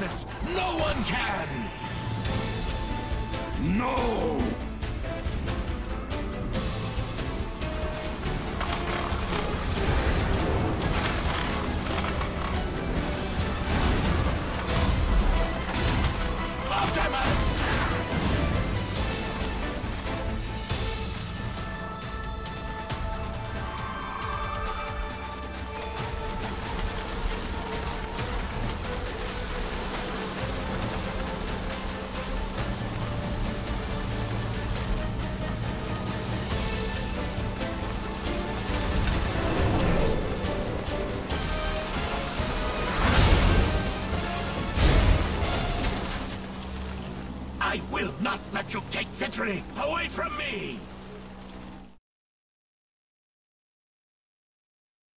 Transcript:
No one can! No! I will not let you take victory away from me!